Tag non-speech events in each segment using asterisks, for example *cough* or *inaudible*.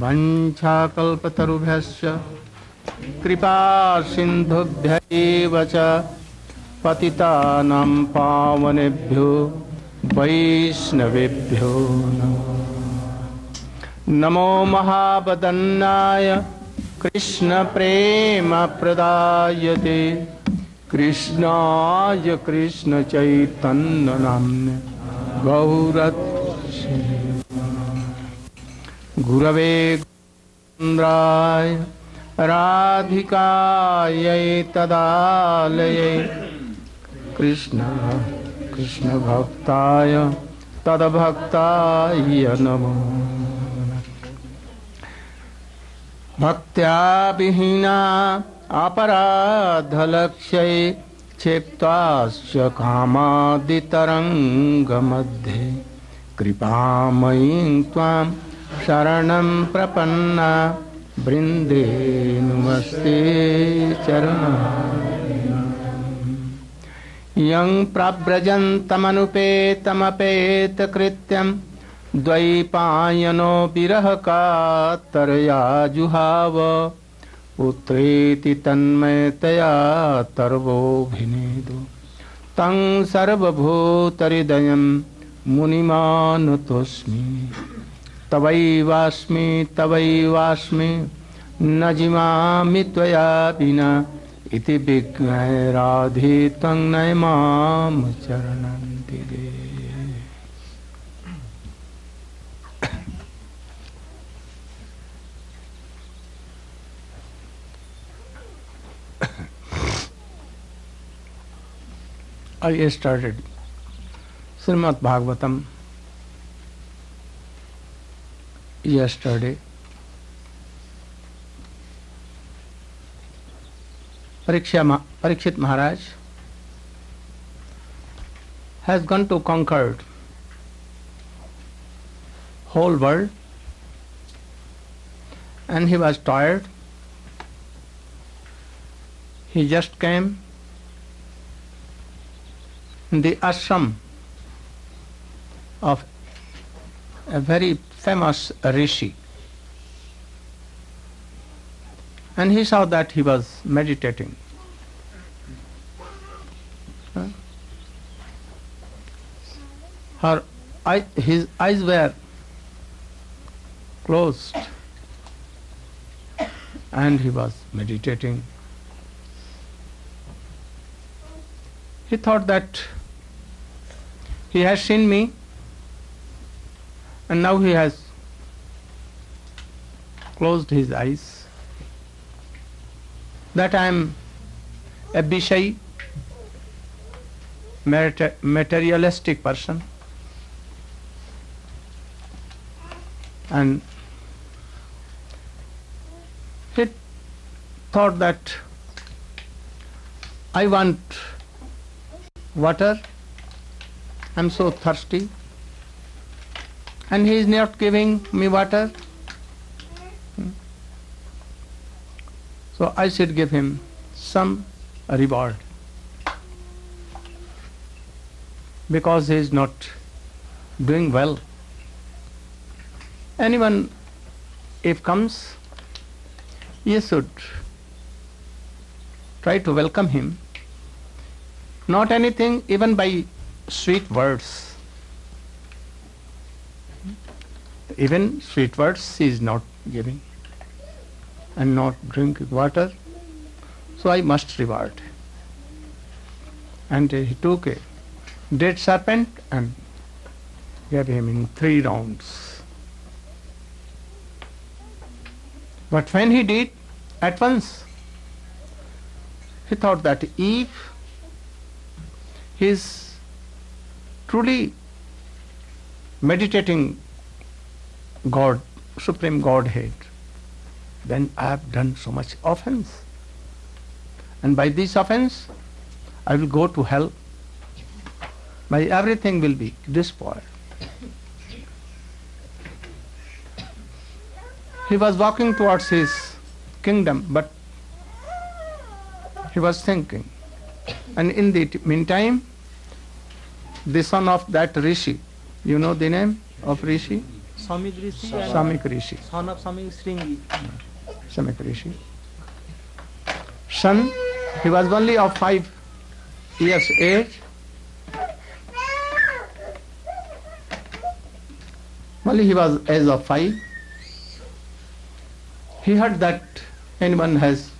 वञ्छाकल्पतरुभ्यश्च कृपा सिन्धुभ्य एव च। पतितानां पावनेभ्यो वैष्णवेभ्यो नमो। महावदन्नाय कृष्णप्रेमप्रदायते। कृष्णाय कृष्णचैतन्यनाम्ने गौरत् गुरवे गुन्द्राय राधिकायै तदालये। कृष्ण, कृष्णभक्ताय तद्भक्ताय नमो भक्त्या विहीना अपराधलक्ष्यै क्षिप्ताश्च कामादितरङ्गमध्ये। कृपामयीं त्वां शरणं प्रपन्ना बृन्दे नमस्ते चरणा यं प्रव्रजन्तमनुपेतमपेतकृत्यं द्वैपायनो विरहकातरया जुहाव पुत्रेति तन्मयतया तर्वोऽभिनेदु। तं सर्वभूतहृदयं मुनिमानुतोऽस्मि तवैवास्मि तवैवास्मि न जिमामि त्वया विना इति विज्ञाय राधे तं नयमां चरणं दिदे *coughs* I started. Srimad Bhagavatam yesterday. Parikshit Maharaj has gone to conquer whole world and he was tired. He just came in the ashram of a very famous rishi. And he saw that he was meditating. Her eye, his eyes were closed and he was meditating. He thought that he has seen me and now he has closed his eyes. That I am a Bishai, materialistic person. And he thought that I want water, I am so thirsty, and he is not giving me water. Hmm. So I should give him some reward because he is not doing well. Anyone, if comes, you should try to welcome him. Not anything, even by sweet words. Even sweet words he is not giving and not drink water. So I must reward. And he took a dead serpent and gave him in three rounds. But when he did, at once, he thought that if he is truly meditating God, Supreme Godhead, then I have done so much offense. And by this offense, I will go to hell. My everything will be despoiled. He was walking towards his kingdom, but he was thinking. And in the meantime, the son of that Rishi, you know the name of Rishi? Samik Rishi and Samik Rishi. son of Samik Sringi. Samik Rishi. Son, he was only of five years age. Only he was age of five. He heard that anyone has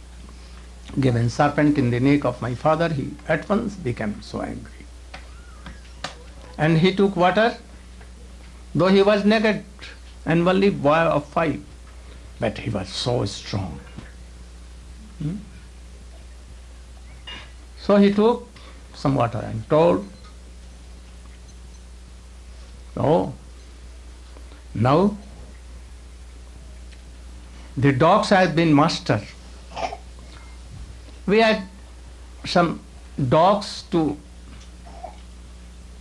given serpent in the neck of my father. He at once became so angry. And he took water, though he was naked and only boy of five, but he was so strong. Hmm? So he took some water and told, Oh, now the dogs have been master. We had some dogs to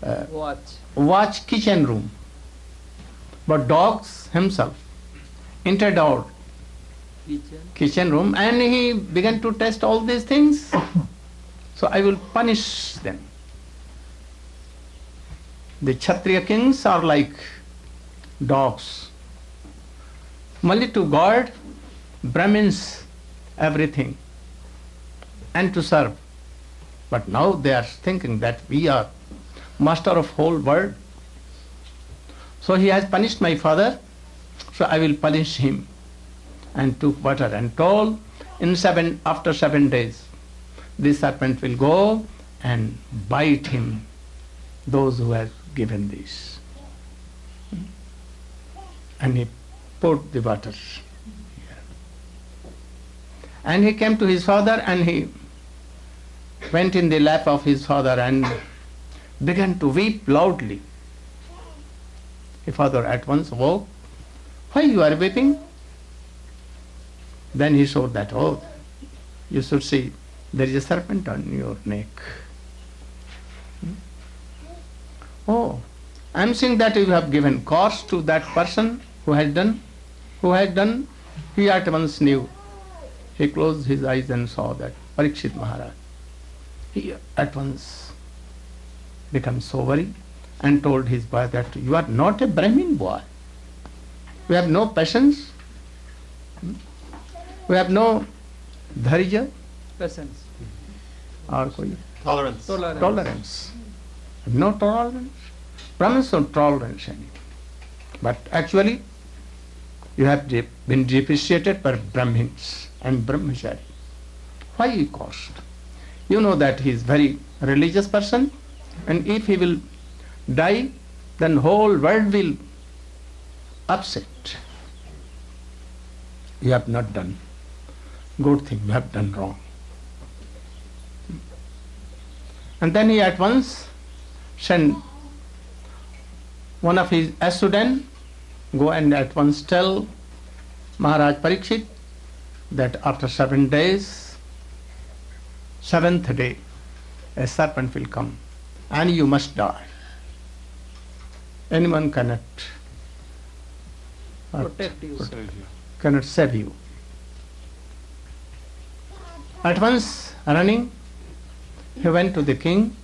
uh, Watch. watch kitchen room. But dogs himself entered our Kitchen. kitchen room and he began to test all these things. So I will punish them. The Kshatriya kings are like dogs. Only to guard Brahmins everything and to serve. But now they are thinking that we are master of whole world. So he has punished my father, so I will punish him. And took water and told, in seven after seven days, this serpent will go and bite him, those who have given this. And he poured the water. And he came to his father and he went in the lap of his father and began to weep loudly. His father at once woke. Why you are weeping? Then he showed that, oh, you should see, there is a serpent on your neck. Hmm? Oh, I am seeing that you have given cause to that person who has done, who has done, he at once knew. He closed his eyes and saw that Parikshit Maharaj. He at once became so worried and told his boy that you are not a Brahmin boy. You have no patience. Hmm? You have no dharya Patience. or koi Tolerance. Tolerance. tolerance. No tolerance. Brahmins don't tolerance any. But actually, you have de- been depreciated by Brahmins and Brahmachari. Why he caused? You know that he is very religious person, and if he will die, then whole world will upset. You have not done good thing, you have done wrong. And then he at once sent one of his students go and at once tell Maharaj Parikshit that after seven days, seventh day, a serpent will come and you must die. Anyone cannot Protect you. cannot save you. At once, running, he went to the king,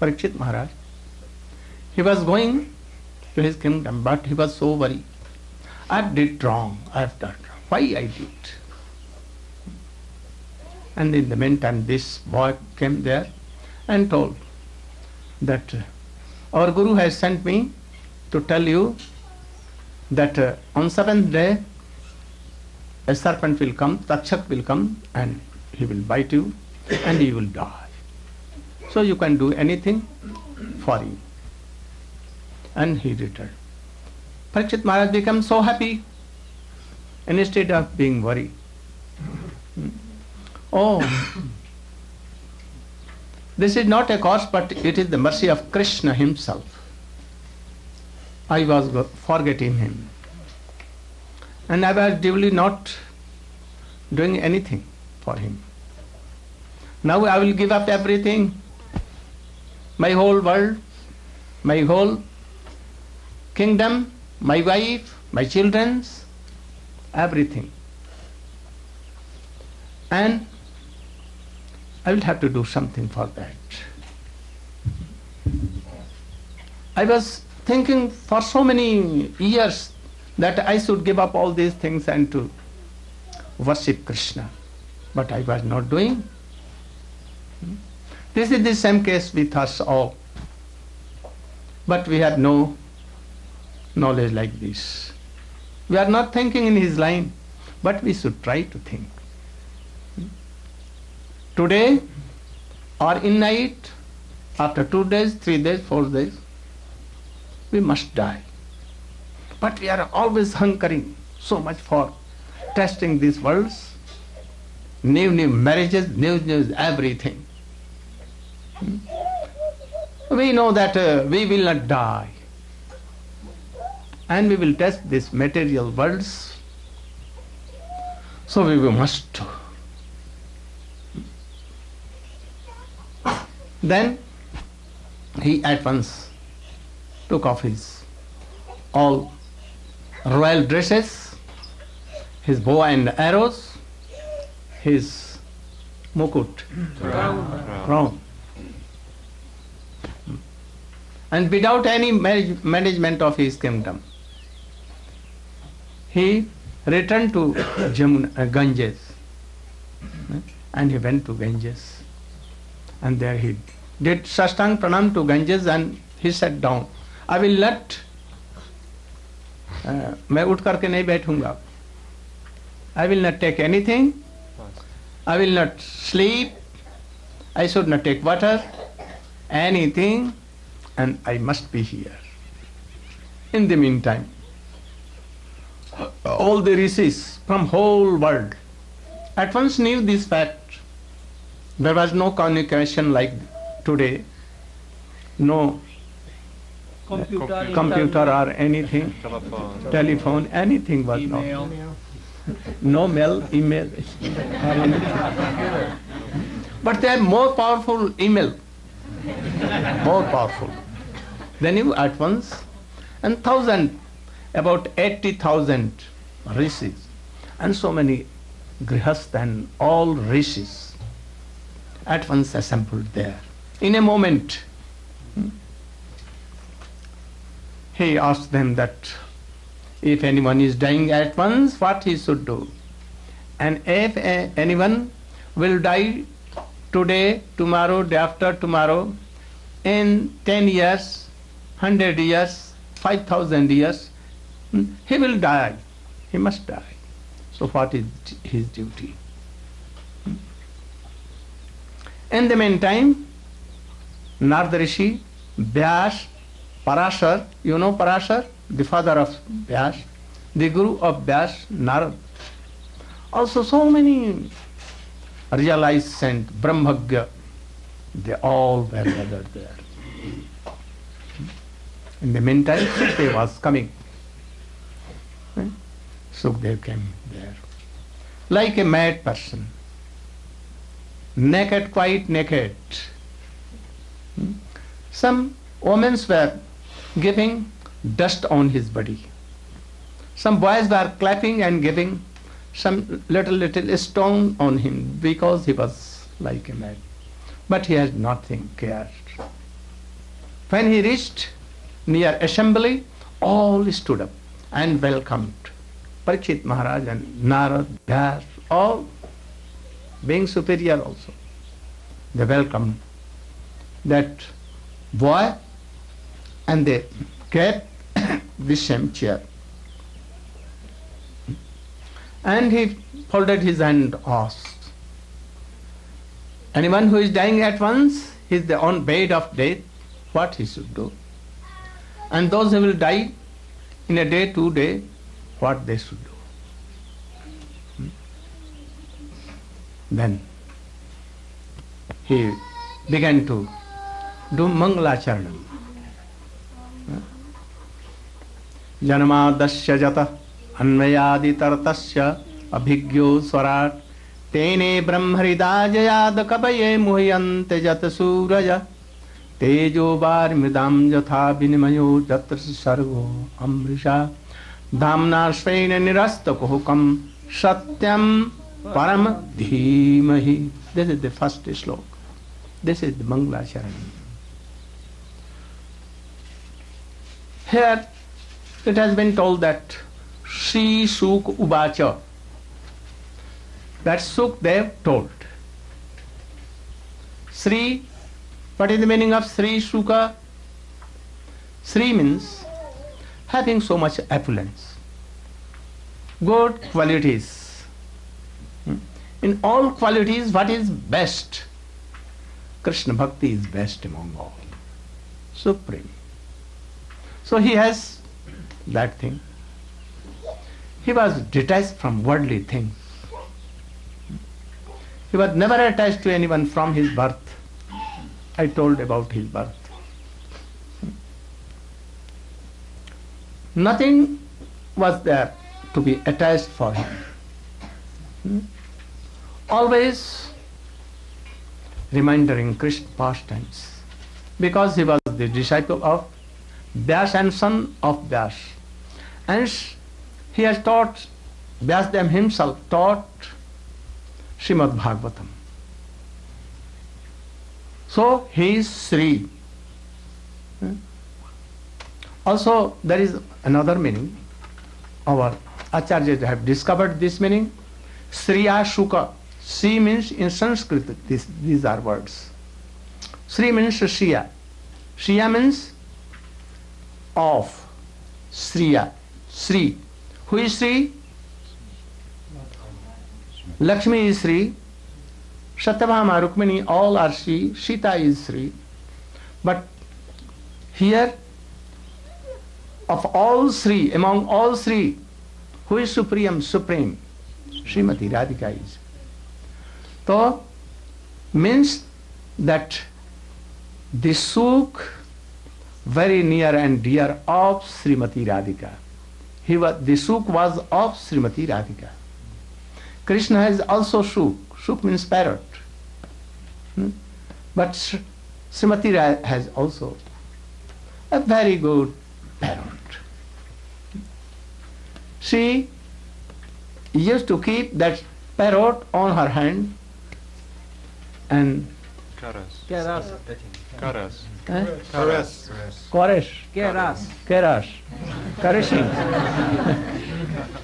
Parikshit Maharaj. He was going to his kingdom, but he was so worried. I did wrong, I have done wrong. Why I did? And in the meantime, this boy came there and told that our Guru has sent me to tell you that uh, on seventh day a serpent will come, Takshak will come and he will bite you and you will die. So you can do anything for him. And he returned. Parikshit Maharaj became so happy instead of being worried. Hmm. Oh, this is not a cause, but it is the mercy of Krishna himself. I was forgetting him. And I was duly not doing anything for him. Now I will give up everything, my whole world, my whole kingdom, my wife, my children's, everything. And I will have to do something for that. I was thinking for so many years that I should give up all these things and to worship Krishna. But I was not doing. This is the same case with us all. But we have no knowledge like this. We are not thinking in his line, but we should try to think. Today or in night, after two days, three days, four days, we must die. But we are always hunkering so much for testing these worlds, new, new marriages, new, new everything. Hmm? We know that uh, we will not die. And we will test these material worlds. So we must. Then he at once took off his all royal dresses, his bow and arrows, his mukut, crown. And without any manage- management of his kingdom, he returned to Jamuna, uh, Ganges. And he went to Ganges And there he did sastang pranam to Ganges and he sat down. I will not uh, मैं उठ करके नहीं बैठूंगा I will not take anything I will not sleep I should not take water anything and I must be here in the mean time all the rishis from whole world at once knew this fact there was no communication like today no Computer. computer or anything Telephone. telephone, anything was not. No mail, email. or anything. But they are more powerful email. More powerful. Then you at once, and thousand, about 80,000 rishis, and so many grihast and all rishis at once assembled there. In a moment, he asked them that if anyone is dying at once, what he should do. And if anyone will die today, tomorrow, day after tomorrow, in 10 years, 100 years, 5,000 years, hmm, he will die. He must die. So, what is his duty? Hmm. In the meantime, Narada Rishi, Vyas, Parashar, you know Parashar, the father of Vyas, the guru of Vyas, Narad. Also so many realized saint, Brahmagya, they all were gathered there. In the meantime, Sukdev was coming. Eh? Sukdev came there. Like a mad person. Naked, quite naked. Hmm? Some women were giving dust on his body. Some boys were clapping and giving some little little stone on him because he was like a man. But he had nothing cared. When he reached near assembly, all stood up and welcomed Parikshit Maharaj and Narad, Vyas, all being superior also. They welcomed that boy and they kept *coughs* the same chair. And he folded his hand and asked, Anyone who is dying at once, he is on bed of death, what he should do? And those who will die in a day, two day, what they should do? Then, he began to do Mangalacharanam. जन्मादस्य जत अन्वयादितरतस्य अभिज्ञो स्वराट तेने ब्रह्महृदाजयाद कवये मुह्यन्ते जत सूरज तेजो वार्मृदां यथा विनिमयो तत्र सर्गो अमृषा धाम्ना स्वेन निरस्तकुहुकं सत्यं Parama Dhimahi. This is the first slok. This is the Mangla Charan. Here it has been told that Sri Suk Ubacha. That sukdev told. Sri, what is the meaning of Sri Sukha. Sri means having so much opulence, good qualities. Hmm? In all qualities, what is best? Krishna Bhakti is best among all, supreme. So he has that thing. He was detached from worldly things. He was never attached to anyone from his birth. I told about his birth. Nothing was there to be attached for him. Always reminding Krishna past tense. Because he was the disciple of Vyas and son of Vyas. And he has taught, Vyasdev himself taught Srimad Bhagavatam. So he is Sri. Hmm? Also, there is another meaning. Our acharyas have discovered this meaning. Sriya Shuka. Sri means in Sanskrit, this, these are words. Sri means Shriya. Shriya means of. Sriya. Sri. Who is Sri? Lakshmi is Sri. Satyabhama, Rukmini, all are Sri. Sita is Sri. But here, of all Sri, among all Sri, who is supreme? Supreme. Srimati Radhika is. So, means that the Sukh very near and dear of Srimati Radhika. He was, the Sukh was of Srimati Radhika. Krishna has also Sukh. Sukh means parrot. Hmm? But Srimati Ra- has also a very good parrot. She used to keep that parrot on her hand and Karas. Keras. Karas. eh, Karas. chorus, Keras. keras, caressing,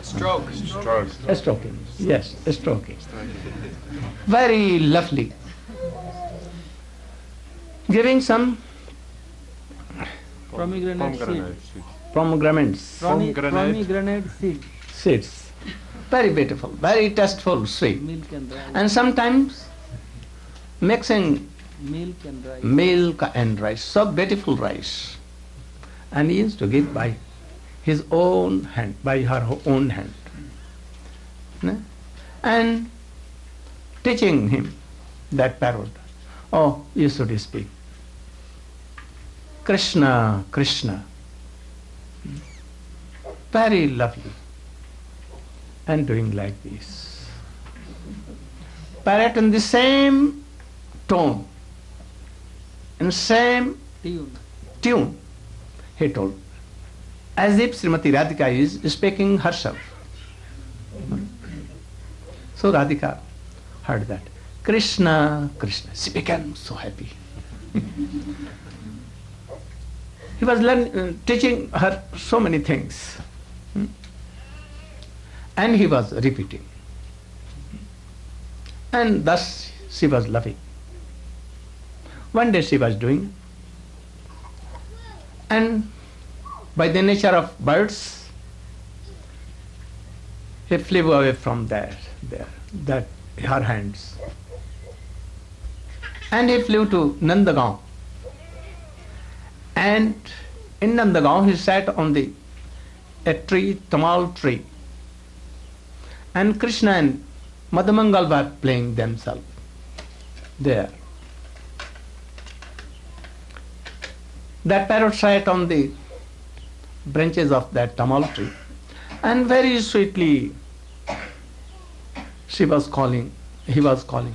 Stroke. Stroke. stroking. Yes, stroking. Very lovely. Giving some Pomegranate seed. Pomegranate seed. pomegranates, Promi- Pomegranate. Pomegranate seed. seeds. Very beautiful, very tasteful, sweet. Milk and rice. And sometimes mixing Milk and rice. milk and rice, so beautiful rice. And he used to give by his own hand, by her own hand. Ne? And teaching him that parrot. Oh, you should speak. Krishna, Krishna. Very lovely. And doing like this. Parrot in the same tone, in same Tune. tune, he told, as if Srimati Radhika is speaking herself. So Radhika heard that. Krishna, Krishna. She became so happy. he was learn, uh, teaching her so many things. Hmm? And he was repeating. And thus she was loving. One day she was doing, and by the nature of birds, he flew away from there, there, that her hands. And he flew to Nandagaon. And in Nandagaon he sat on the a tree, tamal tree. And Krishna and Madhumangal were playing themselves there. That parrot sat on the branches of that tamal tree and very sweetly she was calling, he was calling,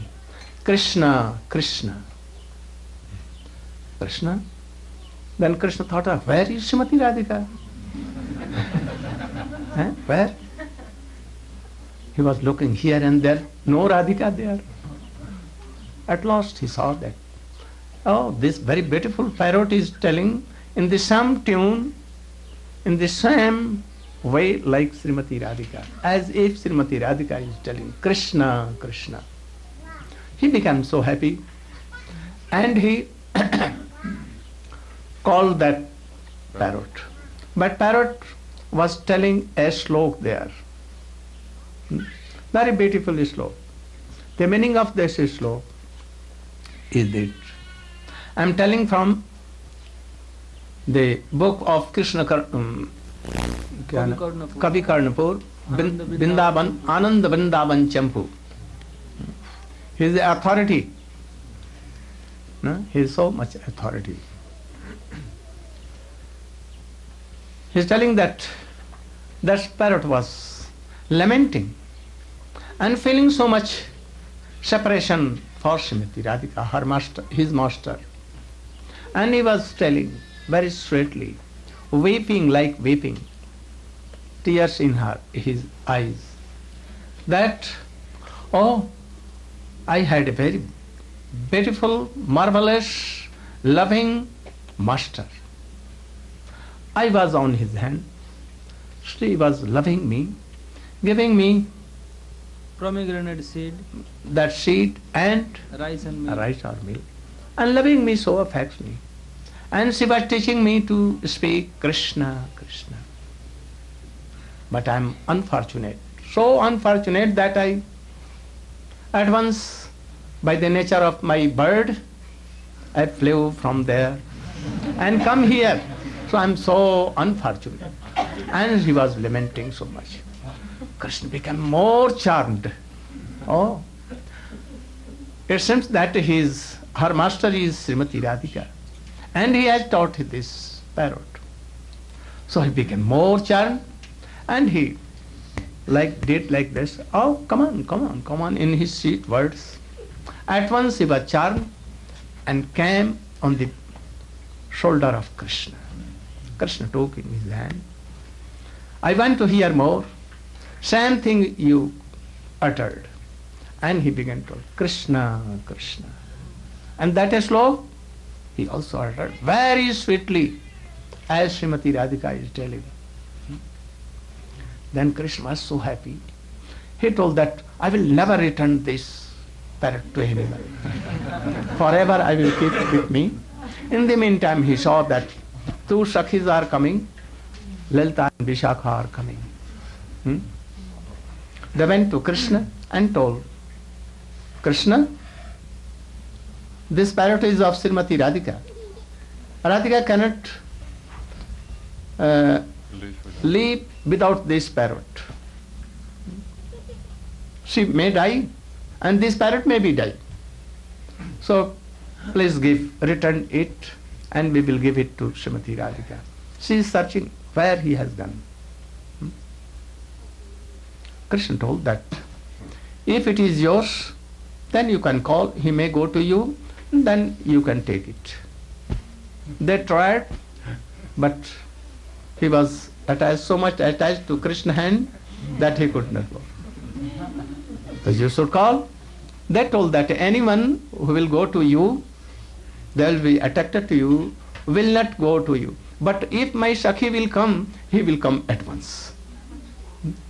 Krishna, Krishna. Krishna? Then Krishna thought, of, where is Srimati Radhika? *laughs* Eh? Where? He was looking here and there, no Radhika there. At last he saw that. Oh, this very beautiful parrot is telling in the same tune, in the same way like Srimati Radhika, as if Srimati Radhika is telling Krishna, Krishna. He became so happy and he *coughs* called that parrot. But parrot was telling a slok there. Hmm? Very beautiful slok. The meaning of this slok is that I am telling from the book of Krishna um, Kavi Karnapur, Bindavan, Ananda Bindavan Champu. He is the authority. No? He is so much authority. He is telling that that spirit was lamenting and feeling so much separation for Srimati Radhika, her master, his master. And he was telling very straightly, weeping like weeping, tears in her his eyes, that oh, I had a very beautiful, marvelous, loving master. I was on his hand. She was loving me, giving me Pomegranate seed, that seed and rice and milk. rice or milk, and loving me so affectionately. And she was teaching me to speak Krishna, Krishna. But I am unfortunate, so unfortunate that I at once, by the nature of my bird, I flew from there and come here. So I am so unfortunate. And he was lamenting so much. Krishna became more charmed. Oh, it seems that his her master is Srimati Radhika, and he has taught this parrot. So he became more charmed, and he like did like this. Oh, come on, come on, come on! In his sweet words, at once he was charmed, and came on the shoulder of Krishna. Krishna took in his hand. I want to hear more. Same thing you uttered. And he began to Krishna, Krishna. And that is slow, he also uttered very sweetly, as Srimati Radhika is telling. Then Krishna was so happy. He told that I will never return this parrot to anyone. *laughs* Forever I will keep it with me. In the meantime, he saw that two Sakhis are coming, Lalita and Vishakha are coming. Hmm? They went to Krishna and told, Krishna, this parrot is of Srimati Radhika. Radhika cannot uh, without this parrot. She may die and this parrot may be die. So please give, return it and we will give it to Srimati Radhika. She is searching where he has gone. Hmm? Krishna told that if it is yours, then you can call, he may go to you, then you can take it. They tried, but he was attached so much attached to Krishna hand that he could not go. So you should call. They told that anyone who will go to you, they will be attracted to you, will not go to you. But if my Sakhi will come, he will come at once.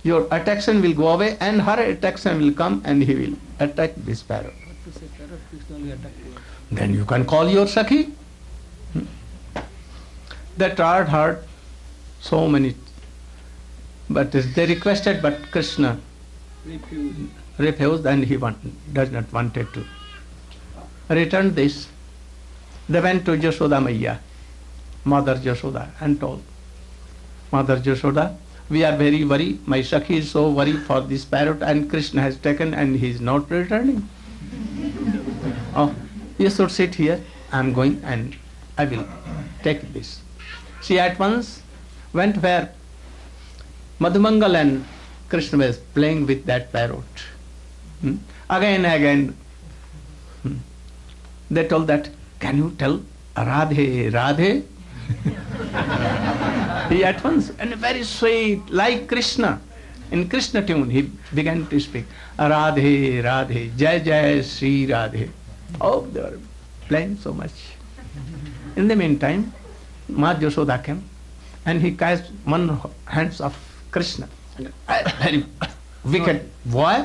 Your attraction will go away and her attraction will come and he will attack this parrot. Then you can call your Sakhi. Hmm. They tried hard, so many, but they requested, but Krishna Refuse. refused and he want, does not wanted to. Returned this. They went to Jashoda Maya, Mother Jashoda, and told, Mother Jashoda, we are very worried. My Sakhi is so worried for this parrot and Krishna has taken and he is not returning. *laughs* oh, you should sit here. I am going and I will take this. She at once went where Madhumangal and Krishna was playing with that parrot. Hmm? Again, again, hmm, they told that, can you tell Radhe, Radhe? *laughs* he at once, and very sweet, like Krishna. In Krishna tune, he began to speak, Radhe, Radhe, Jai Jai Sri Radhe. Oh, they were playing so much. In the meantime, Ma Yashoda came and he cast one hands of Krishna. Very wicked boy,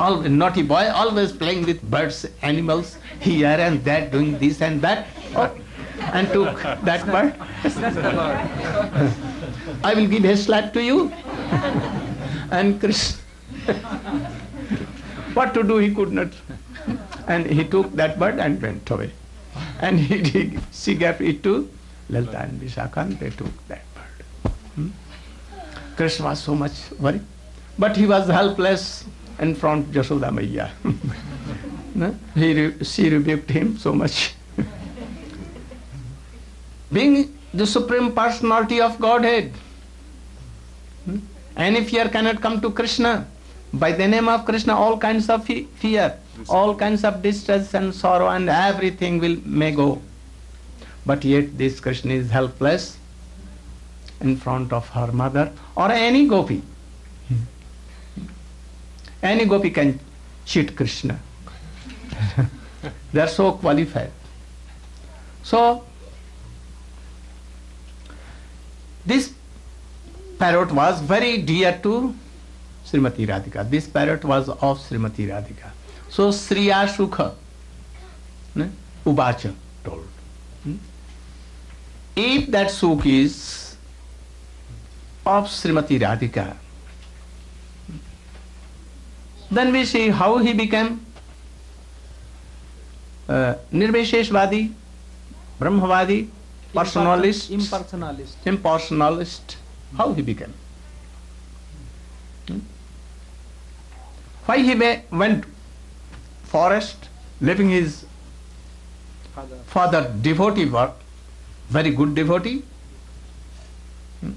all naughty boy, always playing with birds, animals, here and there, doing this and that. Oh, and took that bird. I will give a slap to you. and Krishna, *laughs* what to do he could not. And he took that bird and went away. And he, *laughs* he, she gave it to Lalita and Vishakha and they took that bird. Hmm? Krishna was so much worried. But he was helpless in front of Jashoda Maiya. *laughs* No? he she rebuked him so much. *laughs* Being the Supreme Personality of Godhead, hmm? any fear cannot come to Krishna. By the name of Krishna, all kinds of fear, all kinds of distress and sorrow and everything will may go. But yet this Krishna is helpless in front of her mother or any gopi. Hmm. Any gopi can cheat Krishna. *laughs* they are so qualified. So, this parrot was very dear to Srimati Radhika. This parrot was of Srimati Radhika. So Shriya सुख उबाच टोल। Hmm? If that सुख is of Shrimati Radhika then we see how he became निर्विशेषवादी ब्रह्मवादी personalist impersonalist impersonalist how he became why he went forest, leaving his Father. father devotee work, very good devotee. Hmm?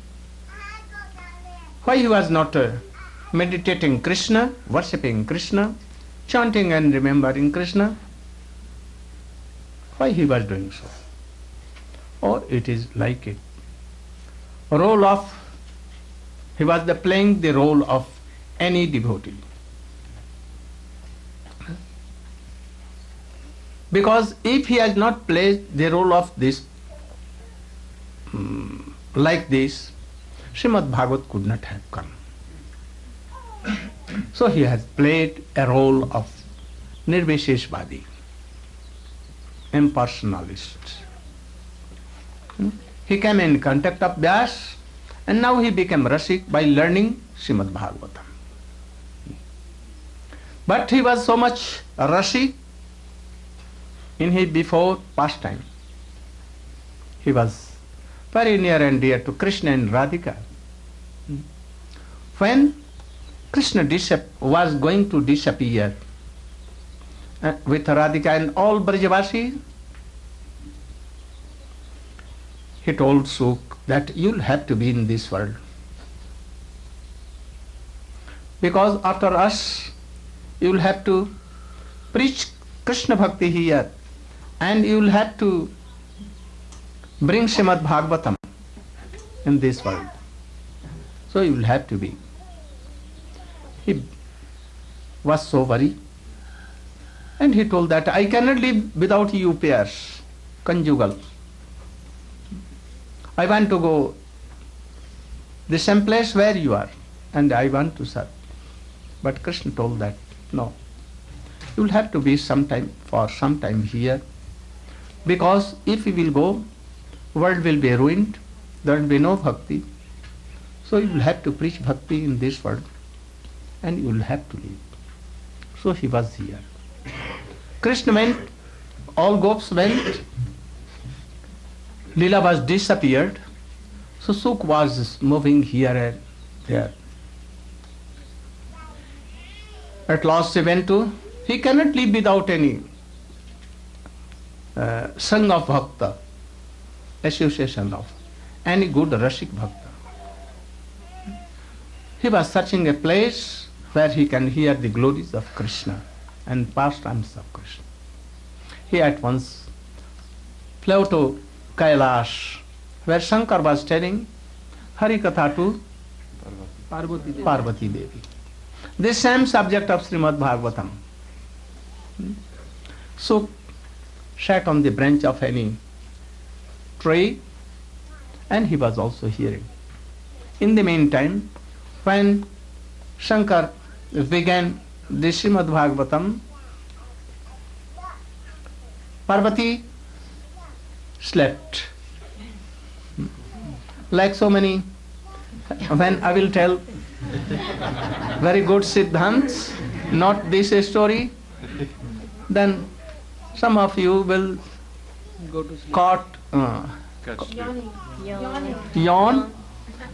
Why he was not uh, meditating Krishna, worshipping Krishna, chanting and remembering Krishna? Why he was doing so? Or it is like a role of, he was the playing the role of any devotee. Because if he has not played the role of this, mm, like this, Srimad Bhagavat could not have come. So he has played a role of Nirvisheshvadi, impersonalist. Hmm? He came in contact of Vyas and now he became Rasik by learning Srimad Bhagavatam. But he was so much Rasik in his before pastime. He was very near and dear to Krishna and Radhika. When Krishna was going to disappear uh, with Radhika and all Brajavasi, he told Suk that you'll have to be in this world. Because after us, you'll have to preach Krishna Bhakti here and you'll have to bring Srimad Bhagavatam in this world. So you'll have to be. He was so worried and he told that I cannot live without you pairs, conjugal. I want to go the same place where you are and I want to serve. But Krishna told that no, you will have to be sometime for some time here because if you will go, world will be ruined, there will be no bhakti. So you will have to preach bhakti in this world and you will have to live. So he was here. Krishna went, all gopis went, Lila was disappeared, so Suk was moving here and there. At last he went to, he cannot live without any संघ of भक्त association of any good रसिक भक्त. He was searching a place where he can hear the glories of Krishna and pastimes of Krishna he at once flow to Kailash where Shankar was telling Hari कथा to Parvati Devi this same subject of Shrimad Bhagavatam so sat on the branch of any tree and he was also hearing. In the meantime, when Shankar began the Srimad Bhagavatam, Parvati slept. Like so many, when I will tell very good Siddhants, not this story, then some of you will Go to sleep. caught, uh, Catch sleep. yawn,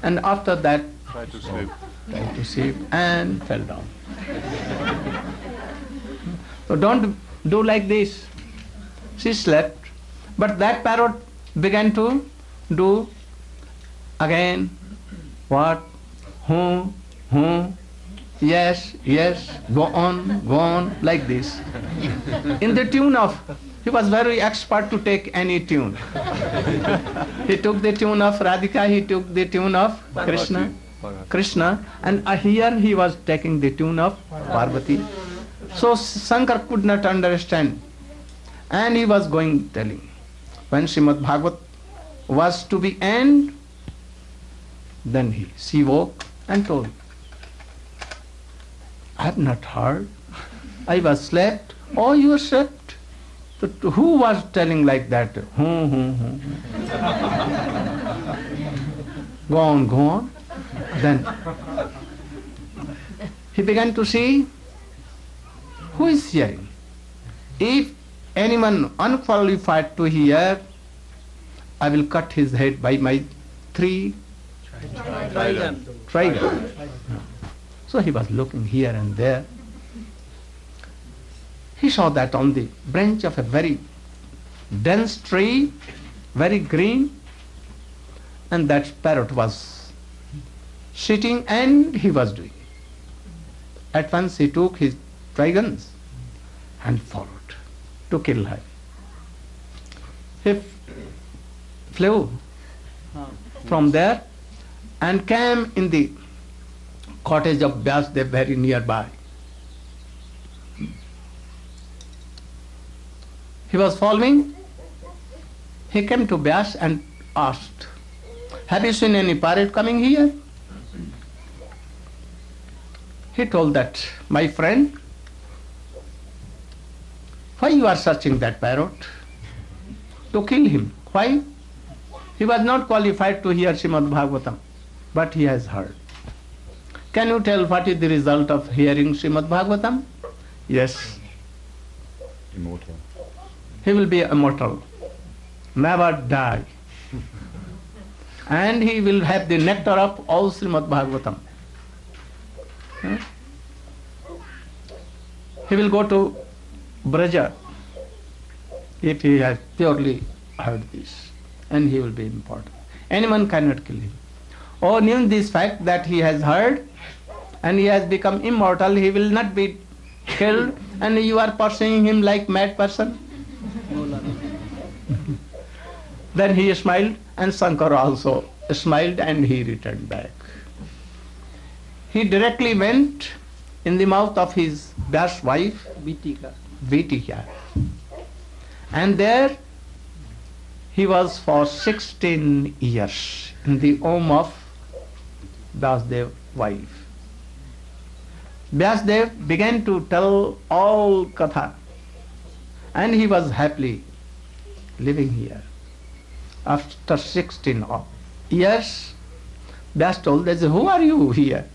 and after that Try to sleep. tried to sleep and fell down. so don't do like this. She slept, but that parrot began to do again what? Who? Who? Yes, yes, go on, go on, like this. In the tune of, he was very expert to take any tune. he took the tune of Radhika, he took the tune of Krishna. Krishna and here he was taking the tune of Parvati. So Shankar could not understand and he was going telling. When Srimad Bhagavat was to be end, then he, she woke and told, I have not heard. I was slept. Oh, you slept. So who was telling like that? Hmm, hmm, hmm. go on, go on. Then he began to see who is hearing. If anyone unqualified to hear, I will cut his head by my three Trigon. trigon. So he was looking here and there. He saw that on the branch of a very dense tree, very green, and that parrot was sitting and he was doing. it. At once he took his dragons and followed to kill her. He f- flew from there and came in the cottage of Vyasdev very nearby. He was following. He came to Vyas and asked, Have you seen any parrot coming here? He told that, My friend, why you are searching that parrot? To kill him. Why? He was not qualified to hear Srimad Bhagavatam, but he has heard. Can you tell what is the result of hearing Srimad Bhagavatam? Yes, Immortal. he will be immortal, never die. and he will have the nectar of all Srimad Bhagavatam. Hmm? He will go to Braja if he has purely heard this, and he will be important. Anyone cannot kill him. Oh, knowing this fact that he has heard and he has become immortal, he will not be killed, and you are pursuing him like mad person. *laughs* Then he smiled, and Shankar also smiled, and he returned back. He directly went in the mouth of his Vyas wife, Bitika. Vitika. And there he was for 16 years in the home of Vyasdev wife. Vyasdev began to tell all katha and he was happily living here. After 16 o- years, Vyas told, that, who are you here?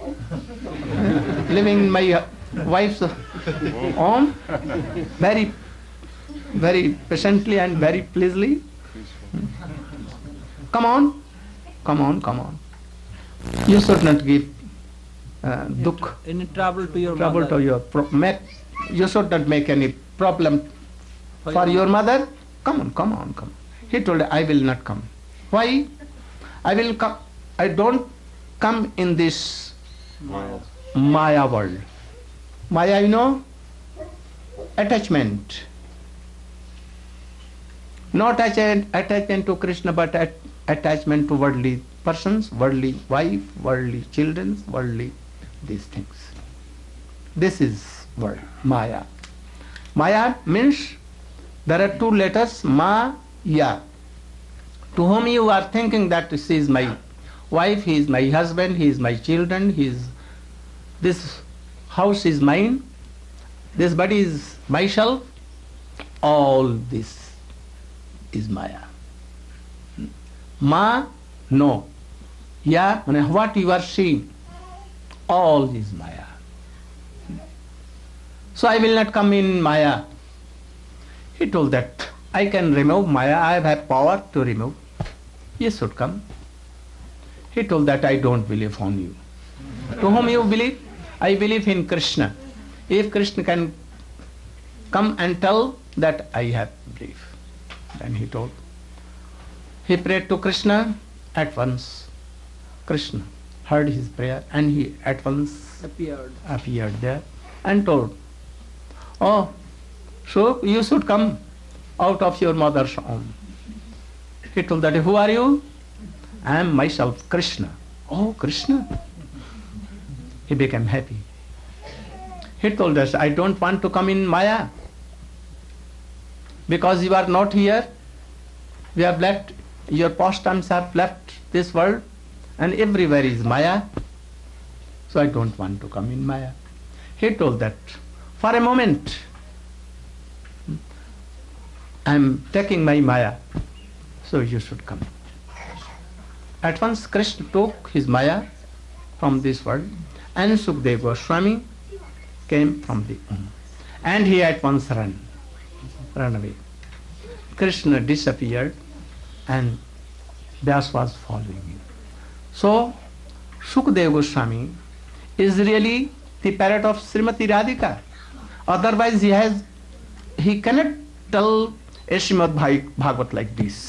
*laughs* living in my wife's home, very, very patiently and very pleasantly. Come on, come on, come on. You should not give uh, dukh, Any trouble to your trouble mother. to your, pro- make, you should not make any problem for your mother. Come on, come on, come. On. He told, I will not come. Why? I will come, I don't come in this Maya. Maya world. Maya, you know, attachment. Not attach- attachment to Krishna, but at- attachment to worldly persons, worldly wife, worldly children, worldly these things. This is word, Maya. Maya means there are two letters, Ma, Ya. To whom you are thinking that she is my wife, he is my husband, he is my children, he is this house is mine, this body is myself, all this is Maya. Hmm. Ma, no. Ya, what you are seeing, all is Maya. So I will not come in Maya. He told that I can remove Maya, I have power to remove. You should come. He told that I don't believe on you. To whom you believe? I believe in Krishna. If Krishna can come and tell that I have belief. Then he told. He prayed to Krishna at once. Krishna heard his prayer and he at once Appeared. appeared there and told, Oh, so you should come out of your mother's womb. He told that, Who are you? I am myself, Krishna. Oh, Krishna. He became happy. He told us, I don't want to come in Maya because you are not here. We have left, your pastimes have left this world and everywhere is Maya. So I don't want to come in Maya. He told that for a moment I am taking my Maya, so you should come. At once Krishna took his Maya from this world and Sukdev Goswami came from the womb. And he at once ran, ran away. Krishna disappeared and Vyas was following him. So Sukhdev Goswami is really the parrot of Shrimati Radhika otherwise he has he cannot tell a Shrimad भाई Bhagavat like this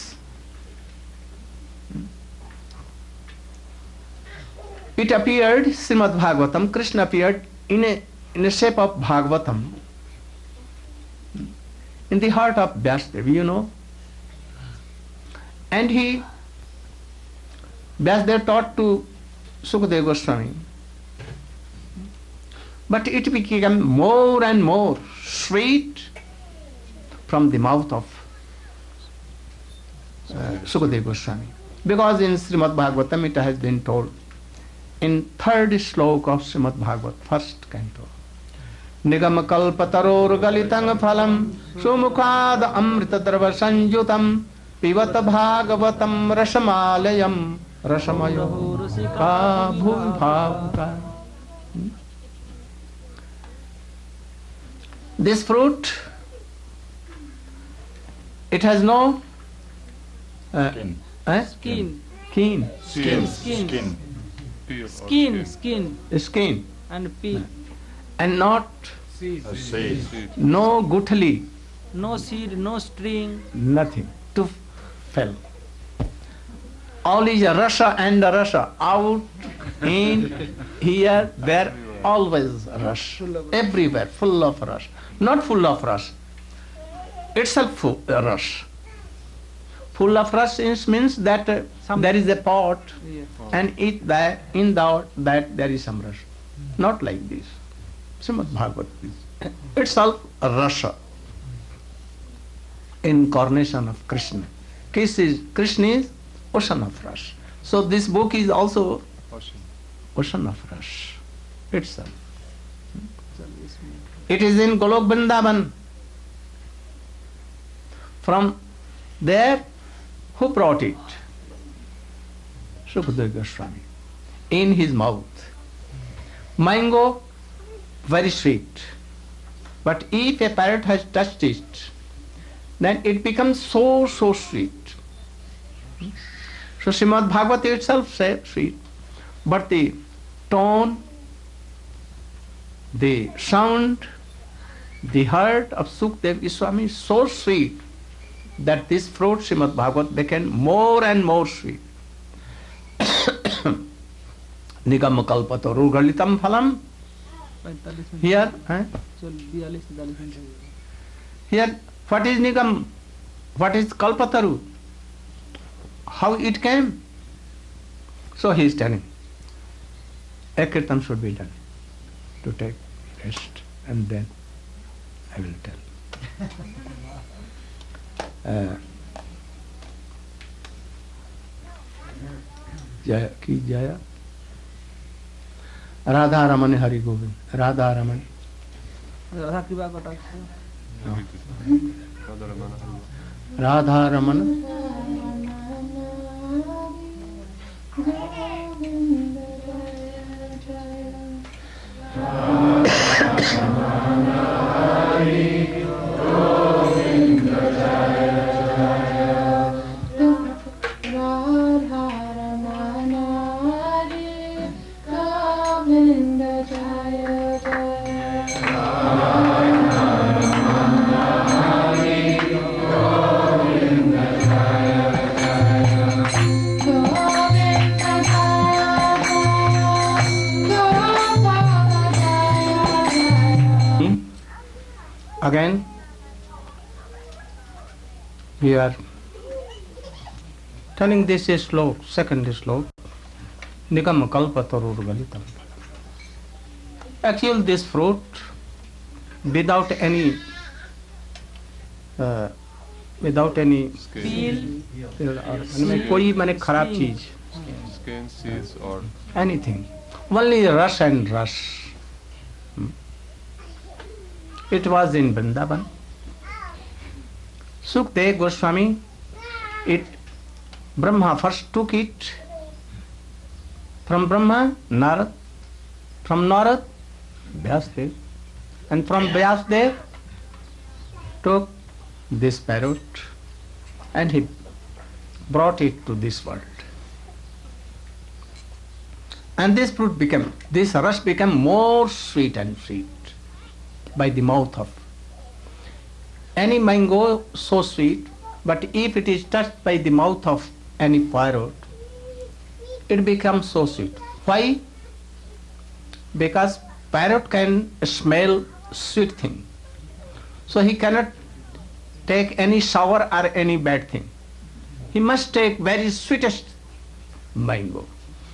it appeared Shrimad Bhagavatam Krishna appeared in in shape of Bhagavatam in दार्ट of Vyas Devi you know and he Vyasdev taught to Sukadeva Goswami. But it became more and more sweet from the mouth of uh, Sukadeva Goswami. Because in Srimad Bhagavatam it has been told in third slok of Srimad Bhagavat, first canto. निगम कल्पतरोर्गलितं फलं सुमुखाद अमृतद्रव संयुतं पिबत भागवतं रसमालयं रसमयो का भूभावुका This fruit, it has no uh, Skin. eh? Skin. keen Skin. Skin. Skin. Skin. Skin. skin And pea. and not A seed. no gutli, No seed, no string. nothing to fell. All is a rasa and a rasa. Out, in, here, there, always rush. Everywhere, full of rush. Not full of rush. Itself full uh, rush. Full of rush is, means that uh, there is a pot Yeah. and it that in that that there is some rush. Not like this. Srimad Bhagavat is *coughs* itself a rasa. Incarnation of Krishna. Kiss is Krishna is ocean of rasa. So this book is also ocean ocean of rasa itself. It is in Golok Vrindavan. From there, who brought it? Sukadeva Goswami. In his mouth. Mango, very sweet. But if a parrot has touched it, then it becomes so, so sweet. So Srimad Bhagavata itself says sweet. But the tone, the sound, the heart of Sukdev Goswami is so sweet that this fruit Srimad Bhagavat became more and more sweet. निगम कल्पतरुगलितम फलम पैंतालीस minute Here, eh? चल बयालीस तैतालीस minute हो गए। here, what is Nigam? What is Kalpataru? How it came? So he is telling. A kirtan should be done to take rest and then I will tell. Uh, जय की जय राधा रमन हरि गोविंद राधा रमन राधा की बात बता हो? Radha Raman Govinda Again, we are telling this is slow, second slow. Nigam kalpatarur galitam. Actually, this fruit, without any, uh, without any, Peel, और कोई मैंने खराब चीज़ Skin, seeds, or anything. Only rush and rush. Hmm. It was in Vrindavan. Sukdev Goswami, it Brahma first took it from Brahma, Narad, from Narad, Vyasdev, and from Vyasdev took this parrot and he brought it to this world. And this fruit became, this rush became more sweet and sweet by the mouth of. Any mango so sweet, but if it is touched by the mouth of any parrot, it becomes so sweet. Why? Because parrot can smell sweet thing. So he cannot take any sour or any bad thing. He must take very sweetest mango.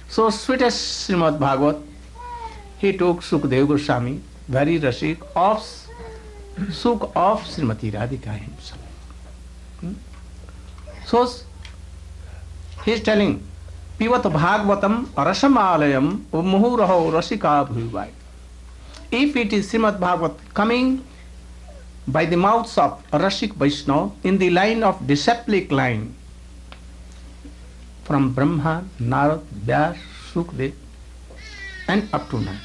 So sweetest Srimad Bhagavat, he took Sukdev Goswami, very Rasik of सुख of Shrimati Radhika him so his telling पिवत Bhagavatam रसमालयम मुहूर्हो रसिका भूवाई if it is Shrimad Bhagavat coming by the mouths of Rasik Vaishnav in the line of disciplic line from Brahma Narada Vyas Sukhdev and up to nine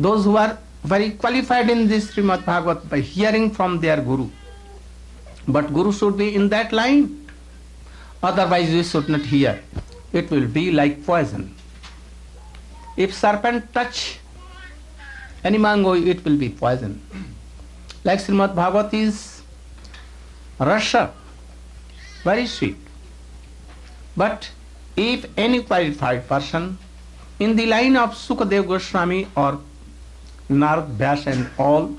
those who are very qualified in this Srimad Bhagavat by hearing from their Guru. But Guru should be in that line. Otherwise we should not hear. It will be like poison. If serpent touch any mango, it will be poison. Like Srimad Bhagavat is rasa, very sweet. But if any qualified person in the line of Sukadev Goswami or Narad Vyas and all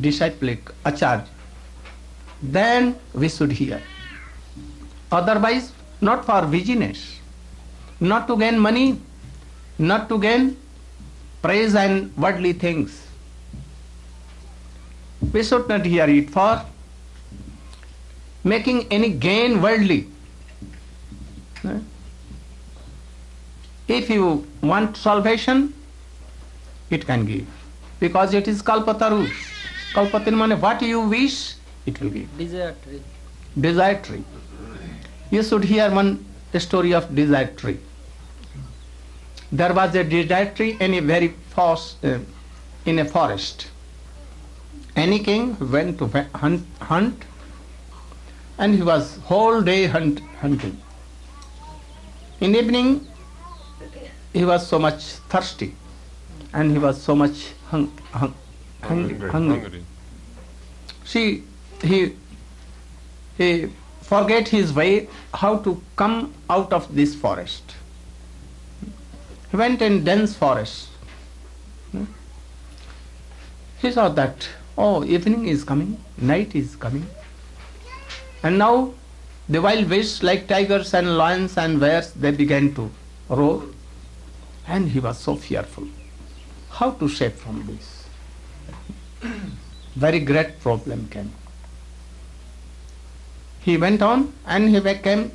disciplic acharya, then we should hear. Otherwise, not for business, not to gain money, not to gain praise and worldly things. We should not hear it for making any gain worldly. Eh? If you want salvation, it can give. Because it is Kalpataru. Kalpataru means what you wish, it will give. desire tree. Desire tree. You should hear one story of desire tree. There was a desire tree in a very fast, uh, in a forest. Any king went to hunt, hunt and he was whole day hunt, hunting. In evening, he was so much thirsty and he was so much hung, hung, oh, hungry. hungry. See, he he forget his way how to come out of this forest. He went in dense forest. Hmm? he saw that, oh, evening is coming, night is coming. And now the wild beasts like tigers and lions and bears, they began to roar. And he was so fearful. How to save from this? *clears throat* Very great problem came. He went on and he became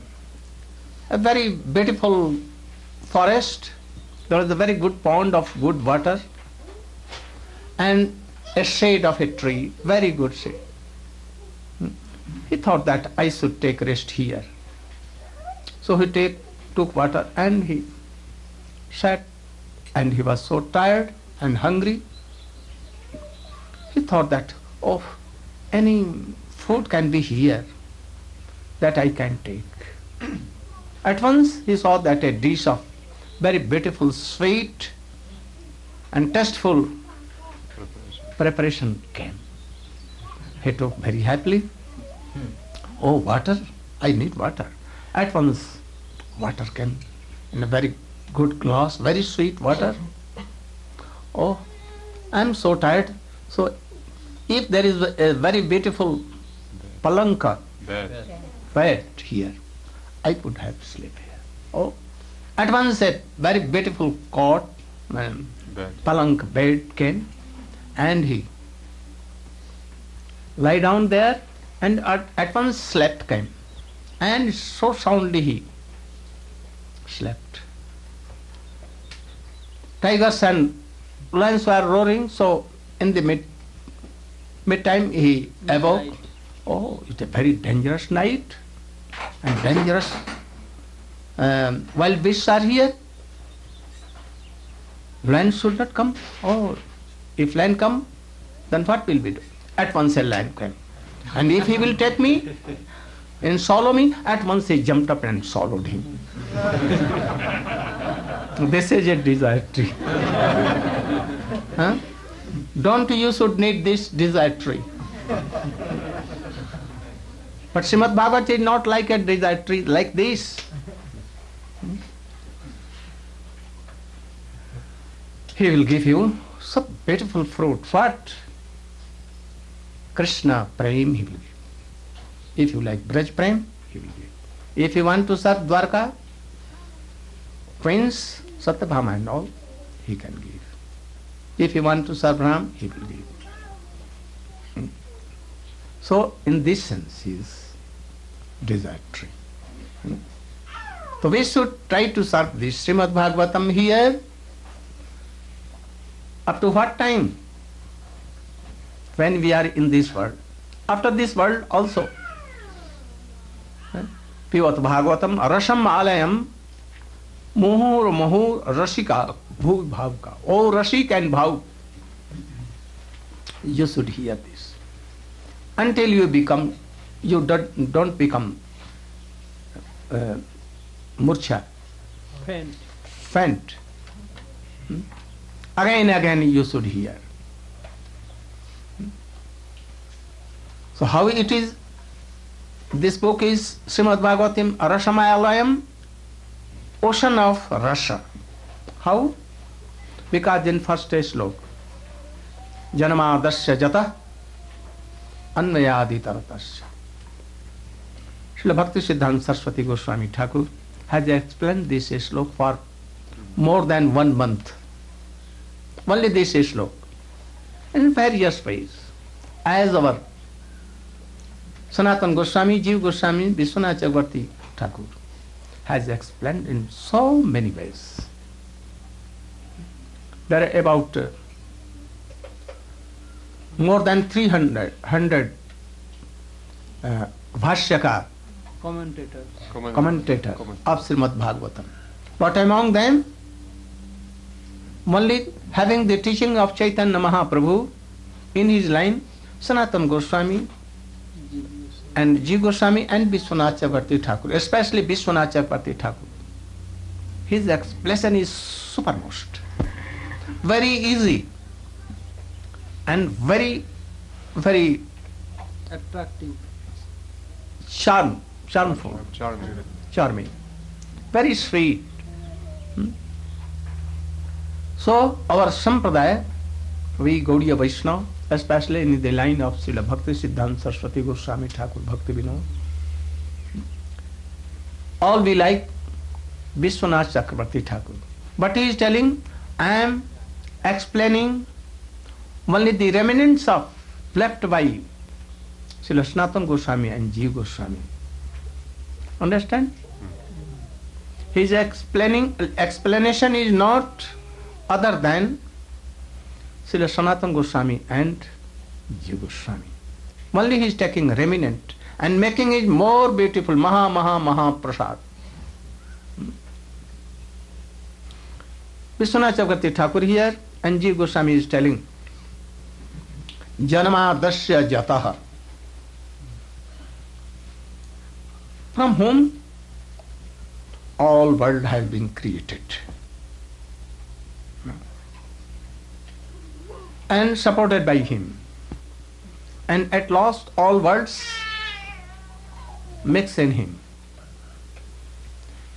a very beautiful forest. There was a very good pond of good water and a shade of a tree, very good shade. He thought that I should take rest here. So he take, took water and he sat and he was so tired and hungry. He thought that, oh, any food can be here that I can take. *clears throat* At once he saw that a dish of very beautiful, sweet, and tasteful preparation came. He took very happily. Hmm. Oh, water! I need water. At once, water came in a very good glass, very sweet water. Oh, I am so tired. So, if there is a very beautiful palanka, Bed. bed here, I could have sleep here. Oh, at once a very beautiful cot, um, Bed. palank bed came, and he lay down there, and at, at once slept came, and so soundly he slept. Tigers and lions were roaring, so in the mid mid time he awoke. Midnight. Oh, it's a very dangerous night and dangerous. Um, wild beasts are here. Lion should not come. Oh, if lion come, then what will we do? At once a lion came. And if he will take me and swallow me, at once he jumped up and swallowed him. *laughs* this is a desire tree. Huh? Don't you should need this tree. But Srimad Bhagavat is not like a tree, like this. He will give you some beautiful fruit. What? Krishna Prem he will give. If you like Braj Prem, he will give. If you want to serve Dwarka, Prince, Satyabhama and all, he can give. If you want to serve Ram, he will give. Hmm. So, in this sense, he is desire. Hmm. So, we should try to serve this Srimad Bhagavatam here. Up to what time? When we are in this world. After this world also. Pivat मोह और मोह रसिका भू भाव का। ओ रसिक and भाव। You should hear this. Until you become you don't become मूर्छा। Faint again again you should hear so how it is this book is Shrimad Bhagavatam रसमायलयम ocean of Rasa. How? Because in first slok, Janamadasya Jata Anvayadi Taratasya. Srila Bhakti Siddhanta Saraswati Goswami Thakur has explained this slok for more than one month. Only this slok. In various ways. As our Sanatan Goswami, Jiv Goswami, Vishwanath Chakravarti Thakur has explained in so many ways. There are about uh, more than 300 hundred, uh, Bhashyakar, Commentators. Comment- commentator comment- of Srimad Bhagavatam. But among them, only having the teaching of Chaitanya Mahaprabhu in his line, Sanatan Goswami and Ji Goswami and Vishwanath Chakravarti Thakur, especially Vishwanath Chakravarti Thakur. His explanation is supermost, very easy, and very, very Attractive. charm, charmful. Charming. charming, very sweet. Hmm? So our sampradaya, we Gaudiya Vaishnava, especially in the line of Srila Bhakti Siddhanta Saraswati Goswami Thakur Bhakti Vinod. All we like Vishwanath Chakravarti Thakur. But he is telling, I am explaining only the remnants of left by Srila Sanatana Goswami and Jiva Goswami. Understand? His explaining explanation is not other than Srila Sanatana Goswami and Jiva Goswami. Only he is taking remnant and making it more beautiful. Maha Maha Maha Prasad. Vishwanath Chakravarti Thakur here and Jiva Goswami is telling Janmadasya Jataha. From whom all world has been created. And supported by him. And at last all worlds mix in him.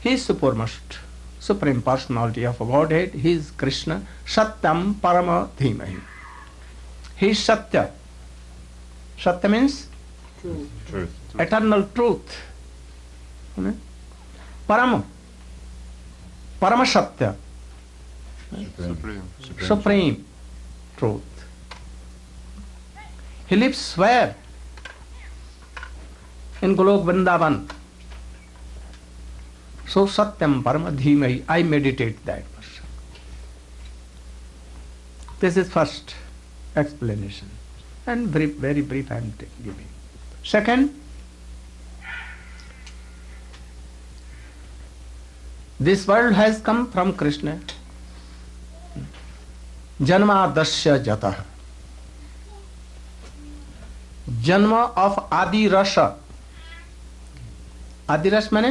He is supremest, supreme personality of Godhead. He is Krishna, Satyam Parama Dhimahi. He is Satya. Satya means True. Truth. eternal truth. Parama. Parama Satya. Supreme. Supreme truth. He lives where? In Golok Vrindavan. So Satyam Parama Dhimai, I meditate that person. This is first explanation. And very, very brief I am giving. Second, this world has come from Krishna. जन्मादस्य जतः। जन्म of आदि रस आदि रस माने.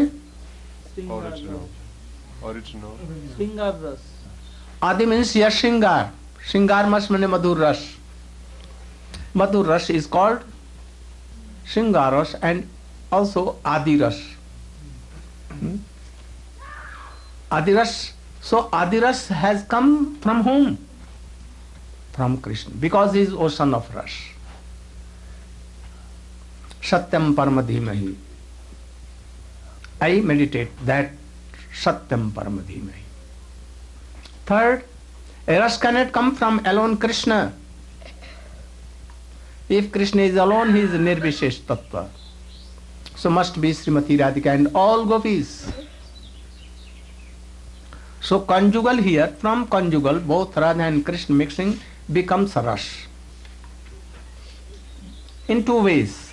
आदि means यश श्रृंगार। श्रृंगार मस माने मधुर रस। मधुर रस इज़ कॉल्ड श्रृंगार रस एंड ऑल्सो आदि रस आदि रस सो आदि रस has come from home Krishna because is ocean of रस सत्यम परम धीमहि आई मेडिटेट दैट सत्यम परम धीमहि Third, eros cannot come from alone Krishna. If Krishna is alone, he is Nirvishesh Tattva. So must be Srimati Radhika and all gopis. So conjugal here, from conjugal, both Radha and Krishna mixing becomes ras. In two ways.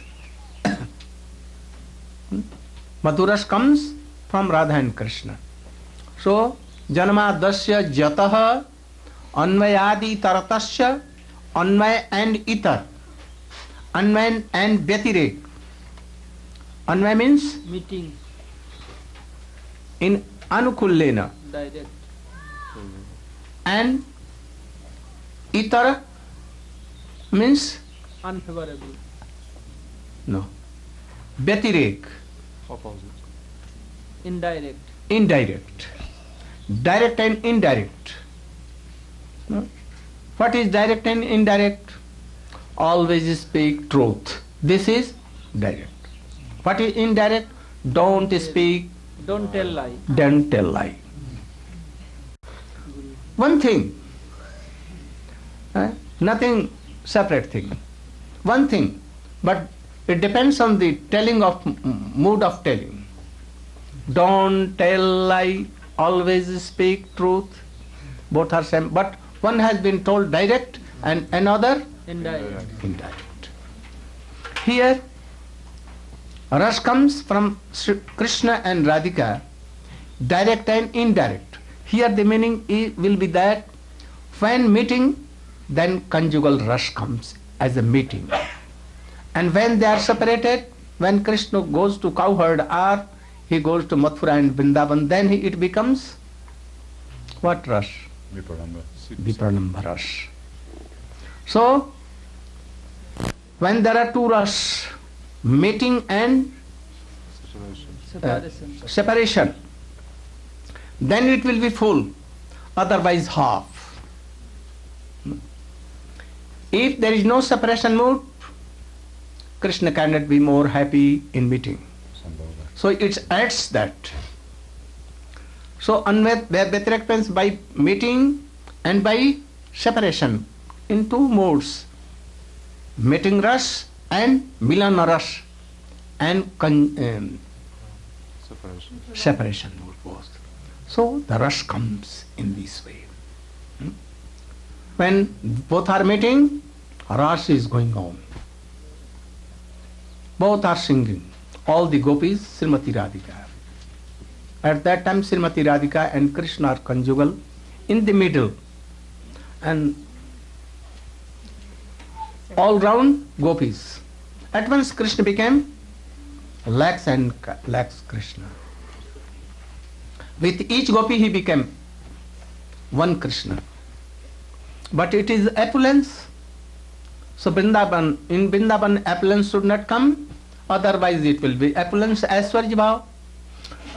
Madhuras comes from Radha and Krishna. So जन्मादस्य जतः अन्वयादि तरतस्य Anvay and इतर अन्वय and व्यतिरेक अन्वय means Meeting. In अनुकूल्यन Direct. And इतर means Unfavorable. No व्यतिरेक Opposite. Indirect. indirect direct and indirect No? what is direct and indirect always speak truth this is direct what is indirect don't speak Don't tell lie. don't tell lie one thing eh, nothing separate thing. One thing but it depends on the telling of mood of telling. Don't tell lie always speak truth. Both are same but one has been told direct and another Indirect. indirect. Here ras comes from krishna and radhika direct and indirect. Here the meaning will be that when meeting then conjugal rush comes as a meeting and when they are separated when krishna goes to cowherd or he goes to mathura and vrindavan then he, it becomes what rush? ras Vipralambha rush. So, when there are two ras, meeting and Situation. Separation. separation, then it will be full, otherwise half. If there is no separation mood, Krishna cannot be more happy in meeting. So it adds that. So Anvet Vyatirak means by meeting and by separation in two modes. Meeting ras and Milana ras and con- um, Separation. separation mode both. So the rush comes in this way. Hmm? When both are meeting, rush is going on. Both are singing. All the gopis, Srimati Radhika. At that time, Srimati Radhika and Krishna are conjugal in the middle. And all round gopis. At once Krishna became lakhs and lakhs Krishna. With each gopi he became one Krishna. But it is opulence. So Vrindavan, in Vrindavan opulence should not come, otherwise it will be opulence Aishwarya.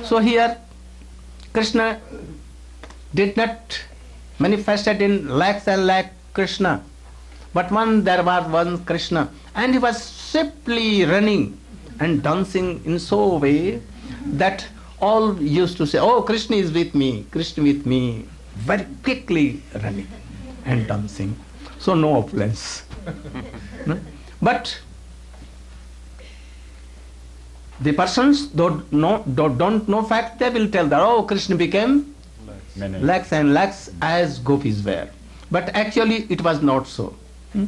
So here Krishna did not manifested in lakhs and lakh Krishna. But one there was one Krishna and he was simply running and dancing in so way that all used to say, Oh Krishna is with me, Krishna with me, very quickly running and dancing. So no opulence. No? But the persons don't know, don't know fact, they will tell that, oh Krishna became Lakhs. lakhs and lakhs as gopis were. But actually it was not so. Hmm?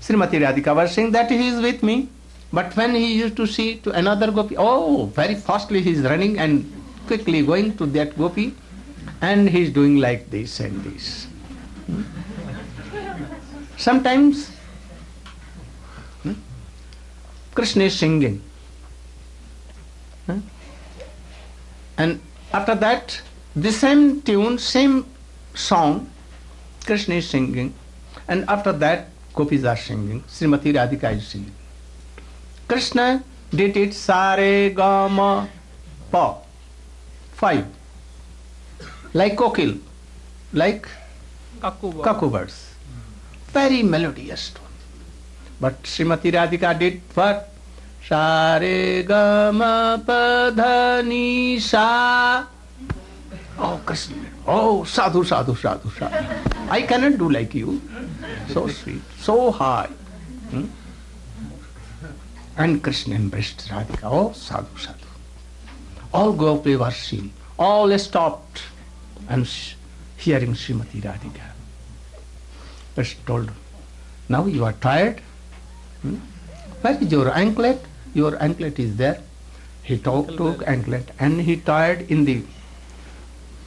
Srimati Radhika was saying that he is with me. But when he used to see to another gopi, oh, very fastly he is running and quickly going to that gopi and he is doing like this and this. Hmm? Sometimes hmm, Krishna is singing. Hmm? And after that, the same tune, same song, Krishna is singing, and after that, gopis are singing, Srimati Radhika is singing. Krishna did it sare gama pa five, like kokil, like Birds, very melodious tone. But Srimati Radhika did what? Sare gama pa dha ni sa. Oh Krishna, oh sadhu sadhu sadhu sadhu. I cannot do like you. So sweet, so high. Hmm? And Krishna embraced Radhika. Oh sadhu sadhu. All gopis were seen. All stopped and hearing Srimati Radhika. Krishna told, now you are tired. Hmm? Where is your anklet? Your anklet is there. He took, took anklet and he tied in the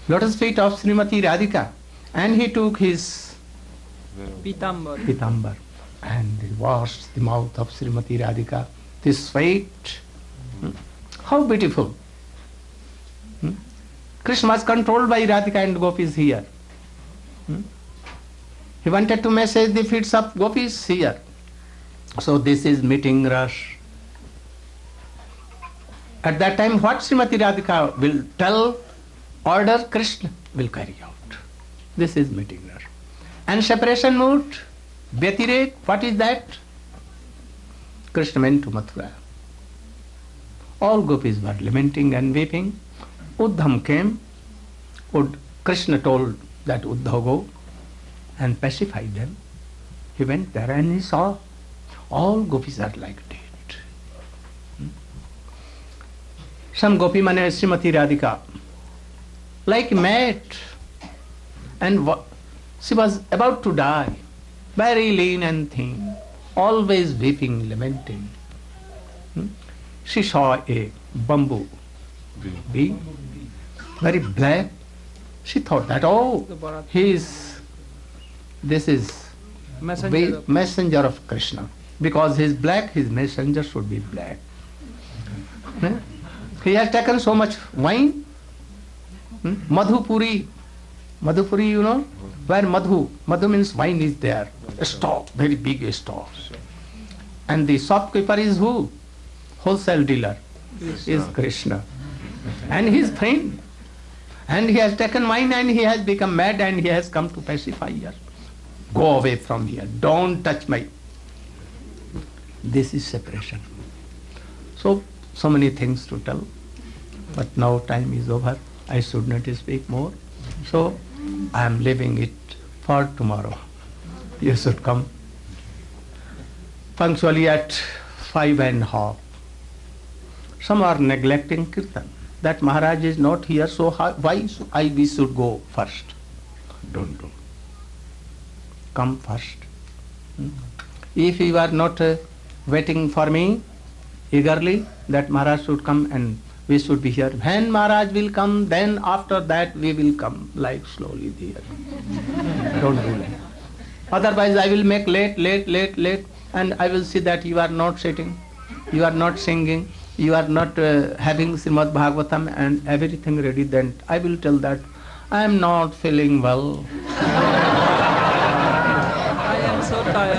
lotus feet of Srimati Radhika and he took his Pitambar. pitambar and he washed the mouth of Srimati Radhika. This sweet, hmm? how beautiful. Krishna was controlled by Radhika and gopis here. Hmm? He wanted to massage the feet of gopis here. So this is meeting rush. At that time, what Srimati Radhika will tell, order, Krishna will carry out. This is meeting rush. And separation mood, Vyatirek, what is that? Krishna went to Mathura. All gopis were lamenting and weeping. Uddhav came. Ud- Krishna told that Uddhav go and pacify them. He went there and he saw all gopis are like dead. Hmm? Some gopi mane Srimati Radhika, like mad, and she was about to die, very lean and thin, always weeping, lamenting. Hmm? She saw a bamboo bee, very black. She thought that, oh, he is, this is Messenger be- messenger of Krishna. Because he is black, his messenger should be black. Hmm? He has taken so much wine. Hmm? Madhupuri. Madhupuri, you know? Where Madhu. Madhu means wine is there. A stock, very big stock. And the shopkeeper is who? Wholesale dealer. Is Krishna. And his friend. And he has taken wine and he has become mad and he has come to pacify us. Go away from here. Don't touch my. This is separation. So, so many things to tell. But now time is over. I should not speak more. So, I am leaving it for tomorrow. You should come punctually at five and a half. Some are neglecting kirtan. That Maharaj is not here, so how, why should I we should go first? Don't do. Come first. Hmm? If you are not uh, waiting for me eagerly, that Maharaj should come and we should be here. When Maharaj will come, then after that we will come, like slowly there. *laughs* Don't do that. Otherwise, I will make late, late, late, late, and I will see that you are not sitting, you are not singing, you are not uh, having Srimad Bhagavatam and everything ready. Then I will tell that I am not feeling well. I am so tired.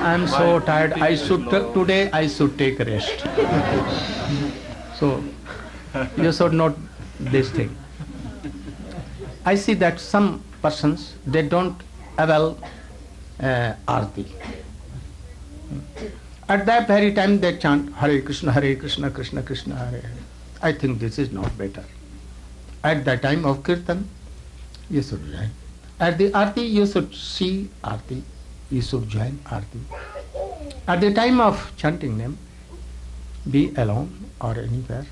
I am so tired. I should t- today. I should take rest. so you should not this thing. I see that some persons they don't avail uh, arti. At that very time they chant Hare Krishna, Hare Krishna, Krishna Krishna, Hare Hare. I think this is not better. At the time of kirtan, you should join. At the arti, you should see arti. You should join arti. At the time of chanting them, be alone or anywhere.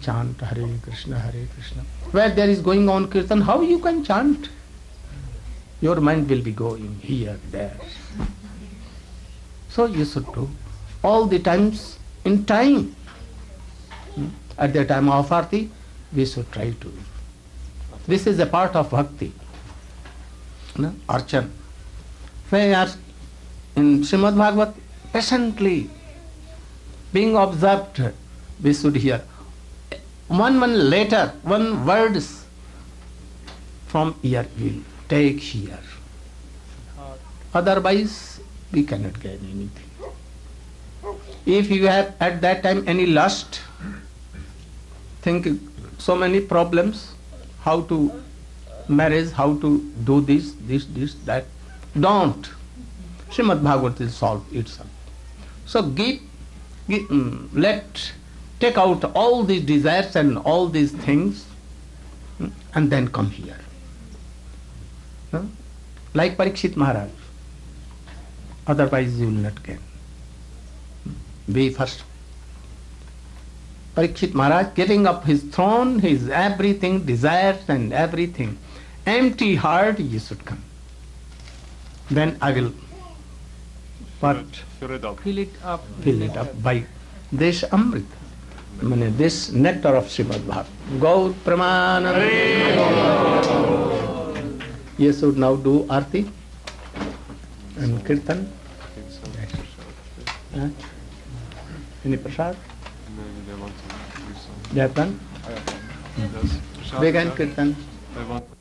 Chant Hare Krishna, Hare Krishna. Where there is going on kirtan, how you can chant? Your mind will be going here, there. So you should do all the times in time. At the time of arti, we should try to. This is a part of bhakti. No? Archan. Where in Srimad Bhagavat, patiently being observed, we should hear. One one letter, one words from ear will take here. Otherwise, we cannot gain anything. If you have at that time any lust, think so many problems, how to marriage, how to do this, this, this, that. Don't. Srimad Bhagavat will solve itself. So give, give mm, let take out all these desires and all these things mm, and then come here. Huh? Like Parikshit Maharaj. Otherwise you will not gain. Be first. Parikshit Maharaj giving up his throne, his everything, desires and everything. Empty heart you should come. Then I will what Fill it up. Fill it up. fill it up by this Amrit. mean, this nectar of Srimad Bhagavatam. Gaur Pramanam. You should now do Arti and Kirtan. Any prasad? Maybe they want to do some. They have done? I have one. Yes. Vegan. Kirtan. They want